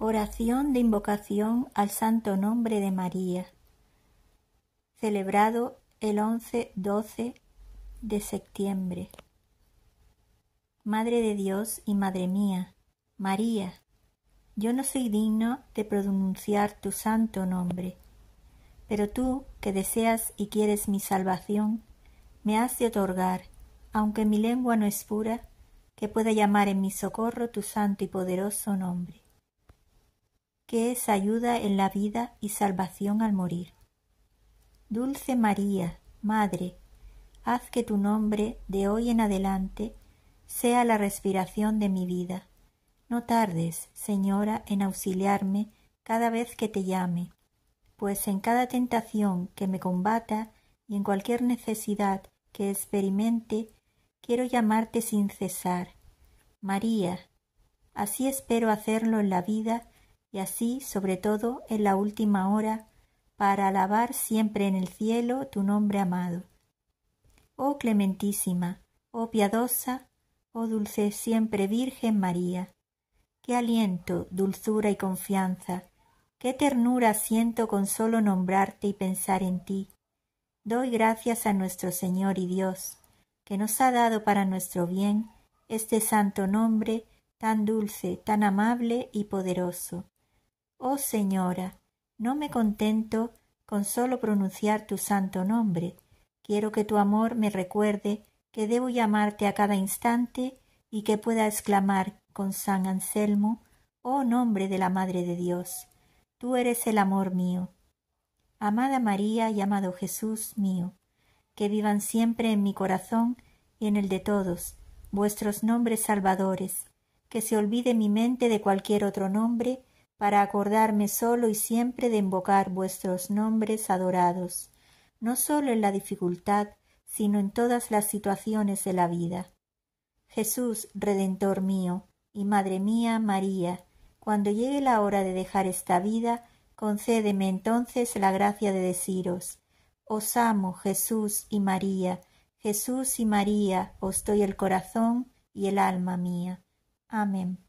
Oración de invocación al santo nombre de María, celebrado el 11-12 de septiembre. Madre de Dios y Madre mía, María, yo no soy digno de pronunciar tu santo nombre, pero tú, que deseas y quieres mi salvación, me has de otorgar, aunque mi lengua no es pura, que pueda llamar en mi socorro tu santo y poderoso nombre que es ayuda en la vida y salvación al morir. Dulce María, Madre, haz que tu nombre de hoy en adelante sea la respiración de mi vida. No tardes, Señora, en auxiliarme cada vez que te llame, pues en cada tentación que me combata y en cualquier necesidad que experimente, quiero llamarte sin cesar. María, así espero hacerlo en la vida y así, sobre todo, en la última hora, para alabar siempre en el cielo tu nombre amado. Oh clementísima, oh piadosa, oh dulce siempre Virgen María, qué aliento, dulzura y confianza, qué ternura siento con solo nombrarte y pensar en ti. Doy gracias a nuestro Señor y Dios, que nos ha dado para nuestro bien este santo nombre tan dulce, tan amable y poderoso. Oh Señora, no me contento con solo pronunciar tu santo nombre. Quiero que tu amor me recuerde que debo llamarte a cada instante y que pueda exclamar con San Anselmo, oh nombre de la Madre de Dios, tú eres el amor mío. Amada María y amado Jesús mío, que vivan siempre en mi corazón y en el de todos, vuestros nombres salvadores, que se olvide mi mente de cualquier otro nombre para acordarme solo y siempre de invocar vuestros nombres adorados, no solo en la dificultad, sino en todas las situaciones de la vida. Jesús, Redentor mío, y Madre mía, María, cuando llegue la hora de dejar esta vida, concédeme entonces la gracia de deciros, os amo, Jesús y María, Jesús y María, os doy el corazón y el alma mía. Amén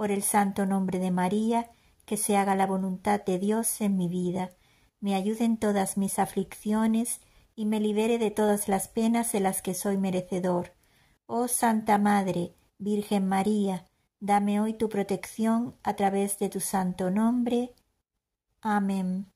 por el santo nombre de María, que se haga la voluntad de Dios en mi vida, me ayude en todas mis aflicciones y me libere de todas las penas de las que soy merecedor. Oh Santa Madre, Virgen María, dame hoy tu protección a través de tu santo nombre. Amén.